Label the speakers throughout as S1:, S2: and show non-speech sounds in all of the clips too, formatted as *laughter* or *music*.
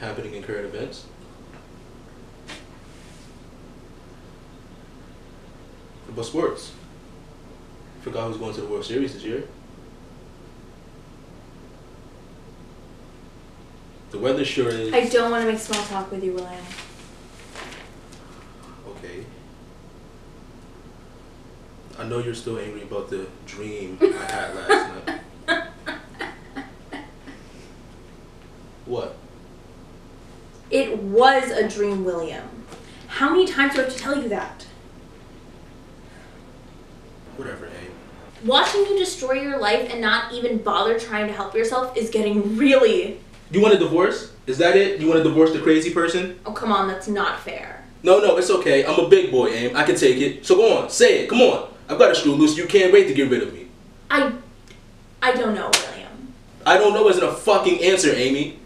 S1: happening in current events. About sports? Forgot who's going to the World Series this year. The weather sure is.
S2: I don't want to make small talk with you, William.
S1: Okay. I know you're still angry about the dream I had last *laughs* night. What?
S2: It was a dream, William. How many times do I have to tell you that?
S1: Whatever, hey.
S2: Watching you destroy your life and not even bother trying to help yourself is getting really.
S1: You want a divorce? Is that it? You want to divorce the crazy person?
S2: Oh, come on, that's not fair.
S1: No, no, it's okay. I'm a big boy, Aim. I can take it. So go on, say it. Come on. I've got a screw loose. You can't wait to get rid of me.
S2: I. I don't know, William.
S1: I don't know isn't a fucking answer, Amy.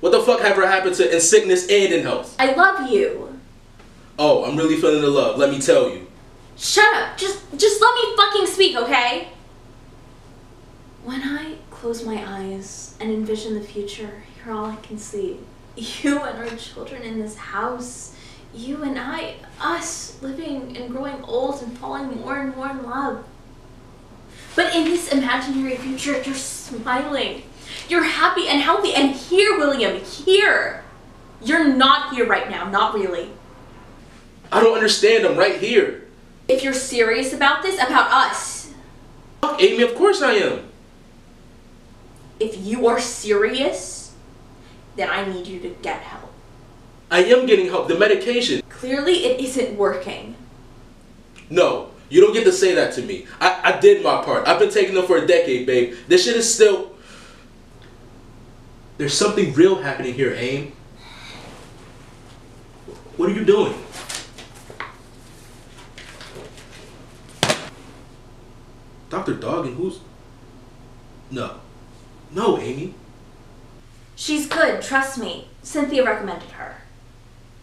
S1: What the fuck ever happened to in sickness and in health?
S2: I love you.
S1: Oh, I'm really feeling the love. Let me tell you.
S2: Shut up. Just just let me fucking speak, okay? When I close my eyes and envision the future, you're all I can see. You and our children in this house. You and I, us, living and growing old and falling more and more in love. But in this imaginary future, you're smiling. You're happy and healthy. And here, William, here. You're not here right now, not really.
S1: I don't understand. I'm right here.
S2: If you're serious about this, about us,
S1: Fuck, Amy, of course I am.
S2: if you are serious, then I need you to get help.
S1: I am getting help. The medication.
S2: Clearly, it isn't working.
S1: No, you don't get to say that to me. I, I did my part. I've been taking them for a decade, babe. This shit is still. There's something real happening here, Aim. What are you doing? Dr. Doggan, who's. No. No, Amy.
S2: She's good, trust me. Cynthia recommended her.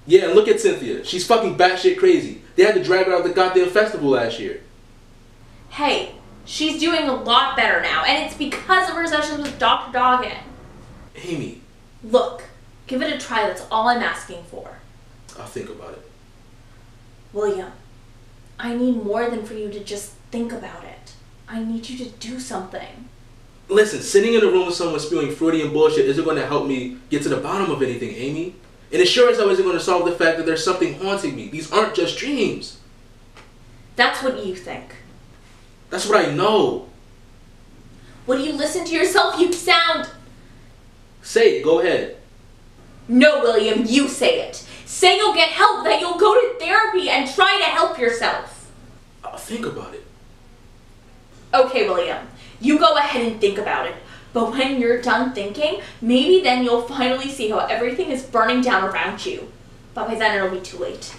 S1: Yeah, and look at Cynthia. She's fucking batshit crazy. They had to drag her out of the goddamn festival last year.
S2: Hey, she's doing a lot better now, and it's because of her sessions with Dr. Doggin.
S1: Amy,
S2: Look, give it a try, that's all I'm asking for.
S1: I'll think about it.
S2: William, I need more than for you to just think about it. I need you to do something.
S1: Listen, sitting in a room with someone spewing Freudian bullshit isn't going to help me get to the bottom of anything, Amy. And it sure as hell isn't going to solve the fact that there's something haunting me. These aren't just dreams.
S2: That's what you think.
S1: That's what I know.
S2: When you listen to yourself, you sound.
S1: Say it, go ahead.
S2: No, William, you say it. Say you'll get help, that you'll go to therapy and try to help yourself.
S1: I'll think about it.
S2: Okay, William, you go ahead and think about it. But when you're done thinking, maybe then you'll finally see how everything is burning down around you. But by then it'll be too late.